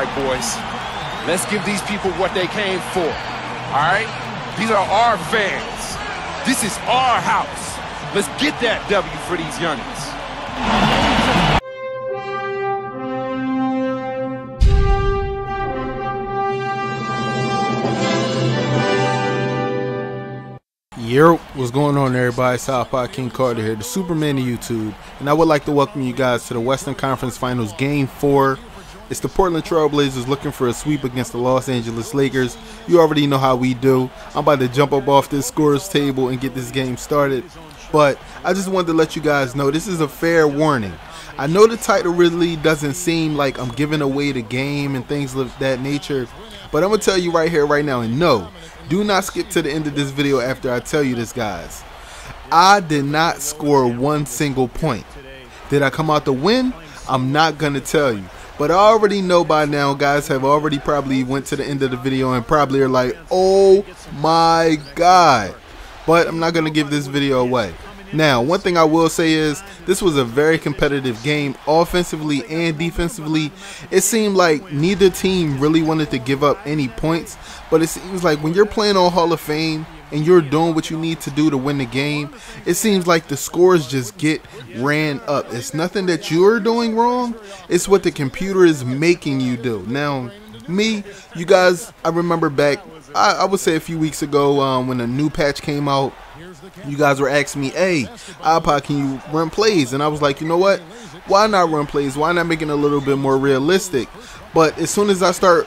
All right, boys. Let's give these people what they came for. All right? These are our fans. This is our house. Let's get that W for these youngins. Yo, what's going on everybody? iPod King Carter here, the Superman of YouTube, and I would like to welcome you guys to the Western Conference Finals Game 4. It's the Portland Trailblazers looking for a sweep against the Los Angeles Lakers. You already know how we do. I'm about to jump up off this scores table and get this game started. But I just wanted to let you guys know this is a fair warning. I know the title really doesn't seem like I'm giving away the game and things of that nature, but I'm going to tell you right here, right now, and no, do not skip to the end of this video after I tell you this, guys. I did not score one single point. Did I come out to win? I'm not going to tell you. But I already know by now, guys have already probably went to the end of the video and probably are like, oh my god. But I'm not going to give this video away. Now, one thing I will say is this was a very competitive game offensively and defensively. It seemed like neither team really wanted to give up any points, but it seems like when you're playing on Hall of Fame and you're doing what you need to do to win the game, it seems like the scores just get ran up. It's nothing that you're doing wrong, it's what the computer is making you do. Now, me, you guys, I remember back, I, I would say a few weeks ago um, when a new patch came out, you guys were asking me, hey, iPod, can you run plays? And I was like, you know what? Why not run plays? Why not make it a little bit more realistic? But as soon as I start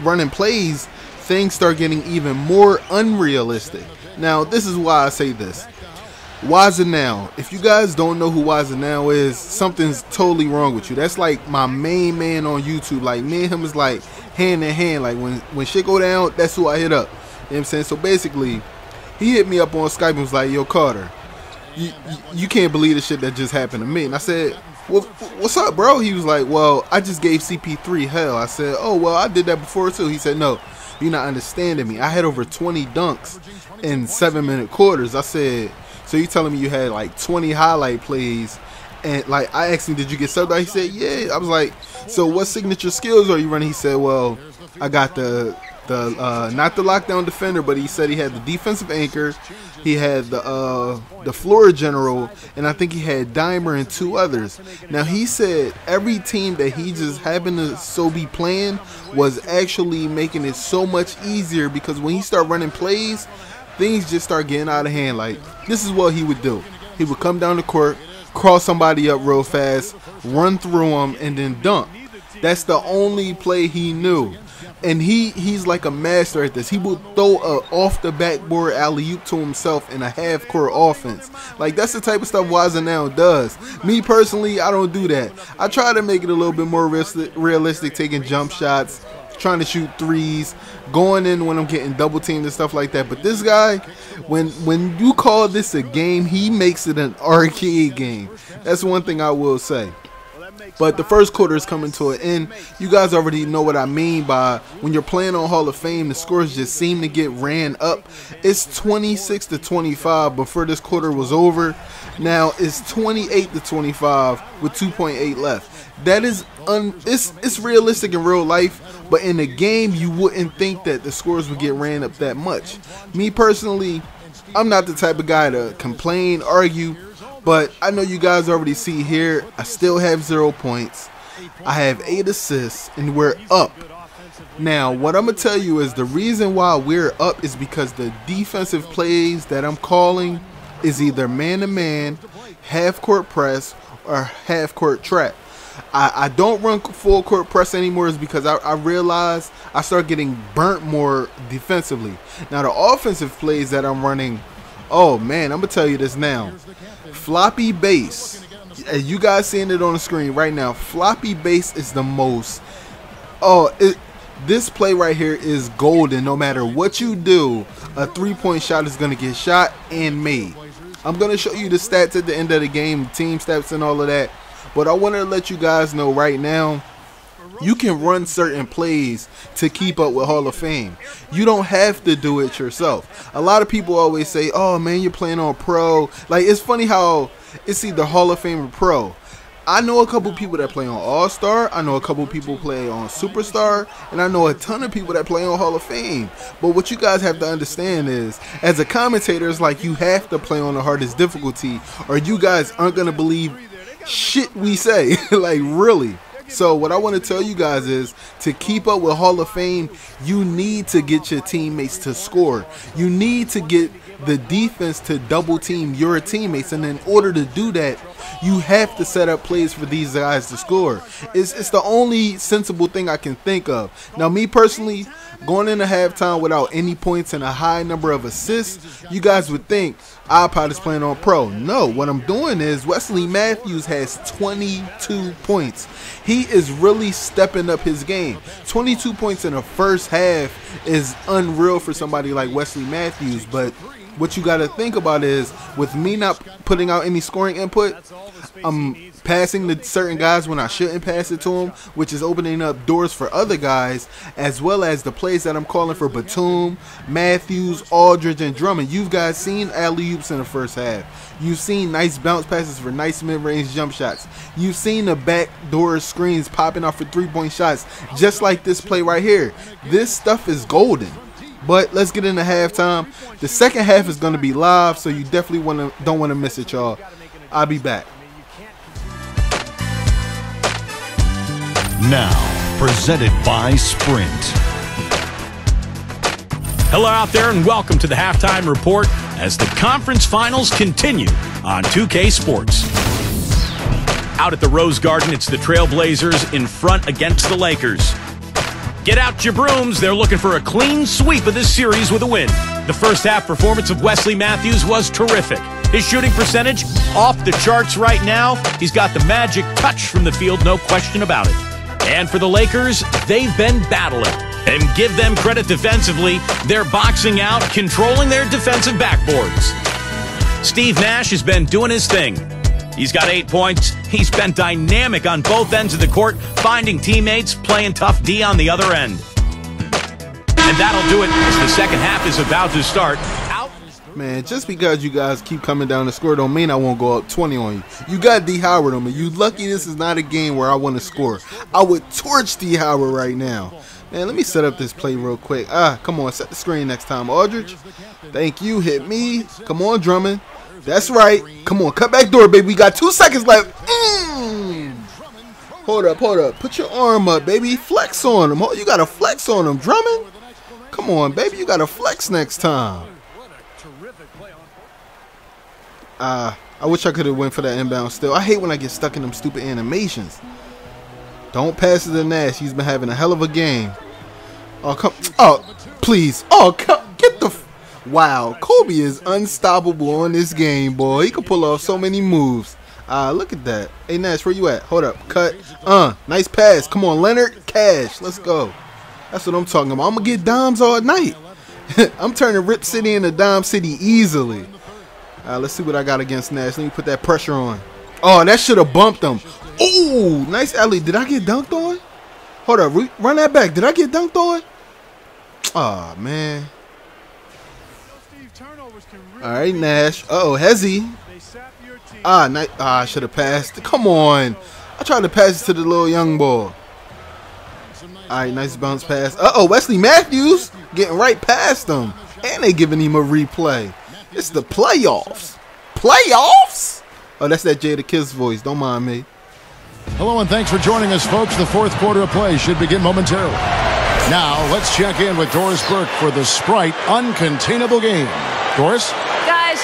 running plays, things start getting even more unrealistic. Now, this is why I say this. Now, if you guys don't know who Now is, something's totally wrong with you. That's like my main man on YouTube. Like me and him is like hand in hand. Like when when shit go down, that's who I hit up. You know what I'm saying? So basically, he hit me up on Skype and was like, "Yo, Carter, you, you, you can't believe the shit that just happened to me." And I said, well, what's up, bro? He was like, well, I just gave CP3 hell. I said, oh, well, I did that before too. He said, no, you're not understanding me. I had over 20 dunks in seven minute quarters. I said, so you telling me you had like 20 highlight plays and like I asked him, did you get subbed out? He said, yeah. I was like, so what signature skills are you running? He said, well, I got the the uh, not the lockdown defender, but he said he had the defensive anchor, he had the uh, the floor general, and I think he had Dimer and two others. Now he said every team that he just happened to so be playing was actually making it so much easier because when he start running plays, things just start getting out of hand. Like this is what he would do. He would come down the court, cross somebody up real fast, run through them, and then dunk. That's the only play he knew and he he's like a master at this. He will throw a off the backboard alley oop to himself in a half court offense. Like that's the type of stuff now does. Me personally, I don't do that. I try to make it a little bit more realistic, taking jump shots, trying to shoot threes, going in when I'm getting double teamed and stuff like that. But this guy, when when you call this a game, he makes it an arcade game. That's one thing I will say. But the first quarter is coming to an end. You guys already know what I mean by when you're playing on Hall of Fame, the scores just seem to get ran up. It's 26 to 25 before this quarter was over. Now it's 28 to 25 with 2.8 left. That is un it's it's realistic in real life, but in the game you wouldn't think that the scores would get ran up that much. Me personally, I'm not the type of guy to complain, argue but I know you guys already see here, I still have zero points. I have eight assists, and we're up. Now, what I'm going to tell you is the reason why we're up is because the defensive plays that I'm calling is either man to man, half court press, or half court trap. I, I don't run full court press anymore is because I, I realize I start getting burnt more defensively. Now, the offensive plays that I'm running Oh man, I'm gonna tell you this now. Floppy base. You guys seeing it on the screen right now. Floppy base is the most. Oh, it, this play right here is golden. No matter what you do, a three-point shot is gonna get shot and made. I'm gonna show you the stats at the end of the game, team stats and all of that. But I want to let you guys know right now you can run certain plays to keep up with Hall of Fame. You don't have to do it yourself. A lot of people always say, "Oh man, you're playing on pro." Like it's funny how it's either Hall of Fame or pro. I know a couple people that play on All Star. I know a couple people play on Superstar, and I know a ton of people that play on Hall of Fame. But what you guys have to understand is, as a commentator, it's like you have to play on the hardest difficulty, or you guys aren't gonna believe shit we say. like really. So what I want to tell you guys is to keep up with Hall of Fame, you need to get your teammates to score. You need to get the defense to double team your teammates, and in order to do that, you have to set up plays for these guys to score. It's it's the only sensible thing I can think of. Now, me personally, going into halftime without any points and a high number of assists, you guys would think iPod is playing on pro. No, what I'm doing is Wesley Matthews has 22 points. He is really stepping up his game. 22 points in the first half is unreal for somebody like Wesley Matthews, but what you got to think about is with me not putting out any scoring input, I'm passing to certain guys when I shouldn't pass it to them, which is opening up doors for other guys, as well as the plays that I'm calling for Batum, Matthews, Aldridge, and Drummond. You've guys seen alley oops in the first half. You've seen nice bounce passes for nice mid range jump shots. You've seen the back door screens popping off for three point shots, just like this play right here. This stuff is golden. But let's get into halftime. The second half is going to be live, so you definitely want to don't want to miss it, y'all. I'll be back. Now, presented by Sprint. Hello out there, and welcome to the halftime report as the conference finals continue on 2K Sports. Out at the Rose Garden, it's the Trailblazers in front against the Lakers. Get out your brooms. They're looking for a clean sweep of this series with a win. The first half performance of Wesley Matthews was terrific. His shooting percentage off the charts right now. He's got the magic touch from the field, no question about it. And for the Lakers, they've been battling. And give them credit defensively, they're boxing out, controlling their defensive backboards. Steve Nash has been doing his thing. He's got eight points. He's been dynamic on both ends of the court, finding teammates, playing tough D on the other end. And that'll do it as the second half is about to start. Man, just because you guys keep coming down the score don't mean I won't go up 20 on you. You got D Howard on me. You lucky this is not a game where I want to score. I would torch D Howard right now. Man, let me set up this play real quick. Ah, come on, set the screen next time. Aldridge, thank you. Hit me. Come on, Drummond. That's right. Come on, cut back door, baby. We got two seconds left. Mm. Hold up, hold up. Put your arm up, baby. Flex on him. You got to flex on him, Drummond. Come on, baby. You got to flex next time. Uh, I wish I could have went for that inbound still. I hate when I get stuck in them stupid animations. Don't pass it to Nash. He's been having a hell of a game. Oh, come. Oh, please. Oh, come. Wow, Kobe is unstoppable on this game, boy. He can pull off so many moves. Ah, uh, look at that. Hey, Nash, where you at? Hold up. Cut. Uh, nice pass. Come on, Leonard. Cash. Let's go. That's what I'm talking about. I'm going to get dimes all night. I'm turning Rip City into Dime City easily. Uh, let's see what I got against Nash. Let me put that pressure on. Oh, that should have bumped him. Oh, nice alley. Did I get dunked on? Hold up. Run that back. Did I get dunked on? Oh, man. All right, Nash. Uh oh, Hezzy. Ah, nice. ah, I should have passed. Come on. I tried to pass it to the little young boy. All right, nice bounce pass. Uh oh, Wesley Matthews getting right past him. And they giving him a replay. It's the playoffs. Playoffs? Oh, that's that Jadakiss voice. Don't mind me. Hello and thanks for joining us, folks. The fourth quarter of play should begin momentarily. Now, let's check in with Doris Burke for the Sprite Uncontainable Game. Doris?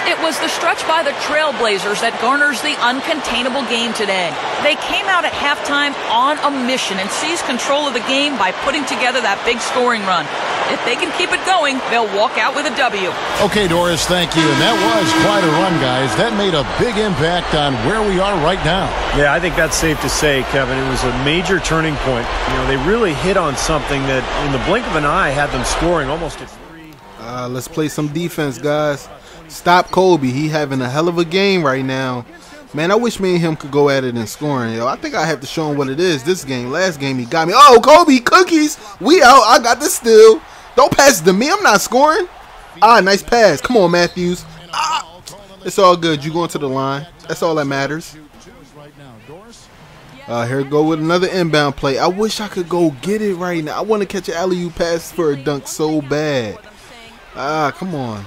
Guys, it was the stretch by the Trailblazers that garners the uncontainable game today. They came out at halftime on a mission and seized control of the game by putting together that big scoring run. If they can keep it going, they'll walk out with a W. Okay, Doris, thank you. And that was quite a run, guys. That made a big impact on where we are right now. Yeah, I think that's safe to say, Kevin. It was a major turning point. You know, they really hit on something that, in the blink of an eye, had them scoring almost at three. Uh, let's play some defense, guys. Stop Kobe. He having a hell of a game right now. Man, I wish me and him could go at it in scoring. Yo, I think I have to show him what it is. This game, last game, he got me. Oh, Kobe, cookies. We out. I got the still. Don't pass to me. I'm not scoring. Ah, nice pass. Come on, Matthews. Ah, it's all good. You going to the line. That's all that matters. Uh, here go with another inbound play. I wish I could go get it right now. I want to catch an alley oop pass for a dunk so bad. Ah, come on.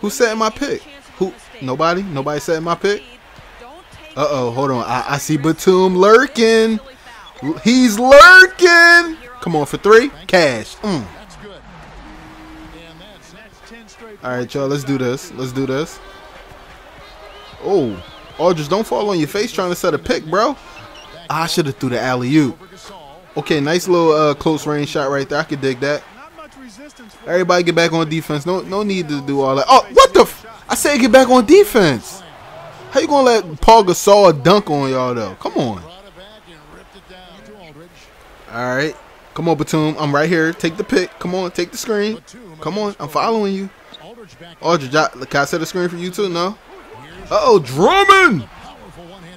Who's setting my pick? Who? Nobody? Nobody setting my pick? Uh oh, hold on. I, I see Batum lurking. He's lurking. Come on for three. Cash. Mm. All right, y'all. Let's do this. Let's do this. Oh, Aldridge, don't fall on your face trying to set a pick, bro. I should have threw the alley oop. Okay, nice little uh, close range shot right there. I could dig that. Everybody get back on defense. No, no need to do all that. Oh, what the? I said get back on defense. How you gonna let Paul Gasol dunk on y'all though? Come on. All right, come on, Batum. I'm right here. Take the pick. Come on, take the screen. Come on, I'm following you. Aldridge, can I set a screen for you too? No. Uh oh, Drummond.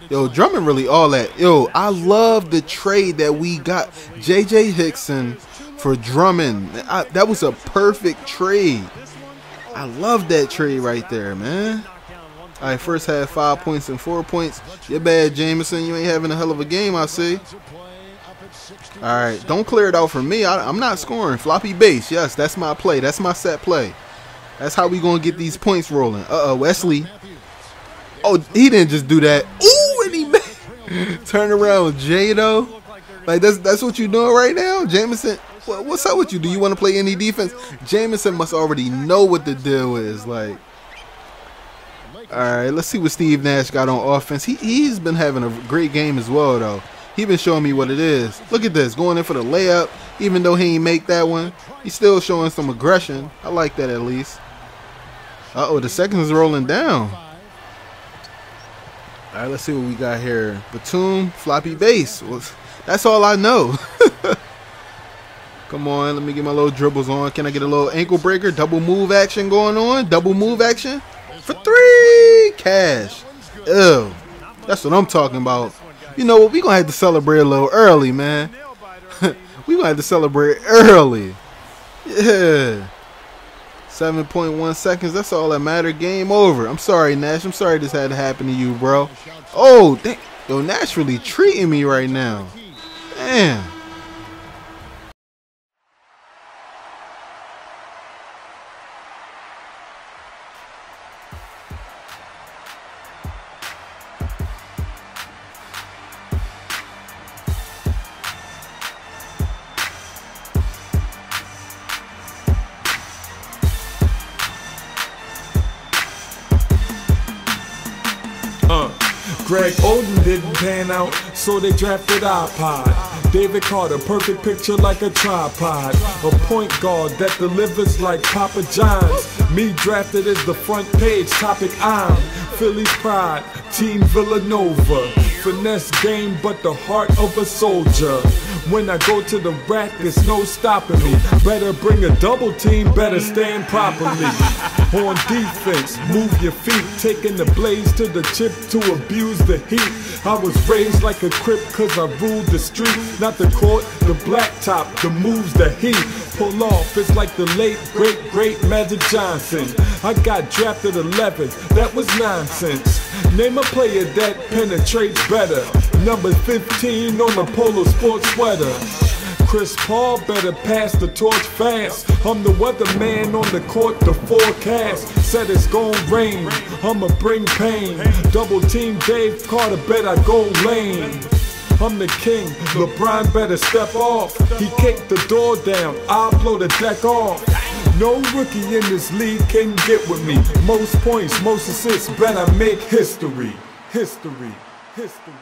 Yo, Drummond really all that. Yo, I love the trade that we got. J.J. Hickson for Drummond. I, that was a perfect trade. I love that trade right there, man. Right, first had five points and four points. You're bad, Jamison. You ain't having a hell of a game, I see. All right, don't clear it out for me. I, am not scoring. Floppy base. Yes, that's my play. That's my set play. That's how we going to get these points rolling. Uh-oh, Wesley. Oh, he didn't just do that. Ooh, and he made, turn around Jado. Like, that's that's what you're doing right now? Jamison, what, what's up with you? Do you want to play any defense? Jamison must already know what the deal is. Like, all right, let's see what Steve Nash got on offense. He, he's been having a great game as well, though. He been showing me what it is. Look at this, going in for the layup, even though he ain't make that one. He's still showing some aggression. I like that at least. Uh-oh, the seconds is rolling down. All right, let's see what we got here. Batum, floppy base. Well, that's all I know. Come on, let me get my little dribbles on. Can I get a little ankle breaker? Double move action going on. Double move action for three. Cash. Ew. That's what I'm talking about. You know what? we going to have to celebrate a little early, man. we going to have to celebrate early. Yeah. 7.1 seconds. That's all that mattered. Game over. I'm sorry, Nash. I'm sorry this had to happen to you, bro. Oh, dang. Yo, Nash really treating me right now. Damn. Greg Oden didn't pan out, so they drafted iPod. David Carter, perfect picture like a tripod. A point guard that delivers like Papa John's. Me drafted as the front page topic. I'm Philly's pride, Team Villanova. Finesse game, but the heart of a soldier. When I go to the rack, there's no stopping me. Better bring a double team, better stand properly. On defense, move your feet, taking the blaze to the chip to abuse the heat. I was raised like a crip cause I ruled the street, not the court, the blacktop, the moves, the heat. Pull off, it's like the late, great, great Magic Johnson. I got drafted 11th, that was nonsense. Name a player that penetrates better. Number 15 on the polo sports sweater. Chris Paul better pass the torch fast. I'm the weatherman on the court, the forecast said it's gon' rain. I'ma bring pain. Double team Dave Carter, bet I go lame. I'm the king, LeBron better step off. He kicked the door down, I'll blow the deck off. No rookie in this league can get with me. Most points, most assists, better make history. History. History.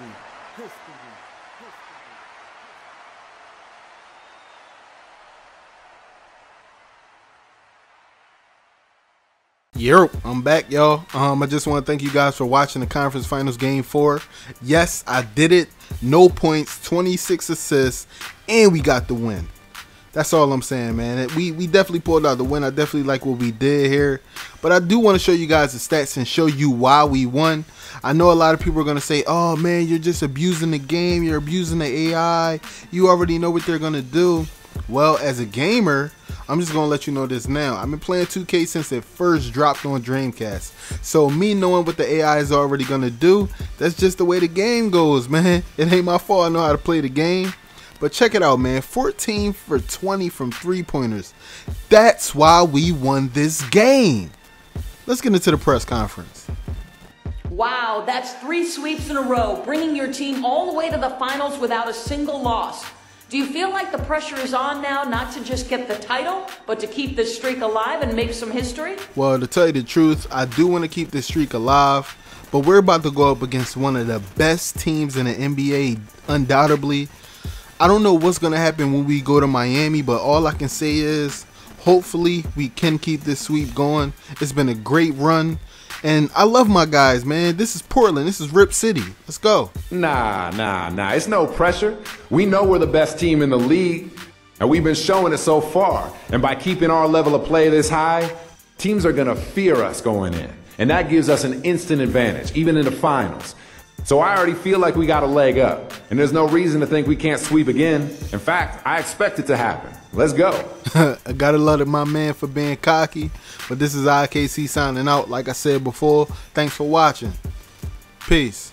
Yep, I'm back, y'all. Um, I just want to thank you guys for watching the conference finals game four. Yes, I did it. No points, 26 assists, and we got the win. That's all I'm saying, man. We we definitely pulled out the win. I definitely like what we did here, but I do want to show you guys the stats and show you why we won. I know a lot of people are gonna say, "Oh man, you're just abusing the game. You're abusing the AI. You already know what they're gonna do." Well, as a gamer, I'm just gonna let you know this now. I've been playing 2K since it first dropped on Dreamcast. So me knowing what the AI is already gonna do, that's just the way the game goes, man. It ain't my fault I know how to play the game. But check it out, man. 14 for 20 from three pointers. That's why we won this game. Let's get into the press conference. Wow, that's three sweeps in a row, bringing your team all the way to the finals without a single loss. Do you feel like the pressure is on now not to just get the title, but to keep this streak alive and make some history? Well, to tell you the truth, I do want to keep this streak alive, but we're about to go up against one of the best teams in the NBA, undoubtedly. I don't know what's going to happen when we go to Miami, but all I can say is hopefully we can keep this sweep going. It's been a great run. And I love my guys, man. This is Portland. This is Rip City. Let's go. Nah, nah, nah. It's no pressure. We know we're the best team in the league, and we've been showing it so far. And by keeping our level of play this high, teams are going to fear us going in. And that gives us an instant advantage, even in the finals. So I already feel like we got a leg up, and there's no reason to think we can't sweep again. In fact, I expect it to happen. Let's go. I gotta love it, my man, for being cocky. But this is IKC signing out. Like I said before, thanks for watching. Peace.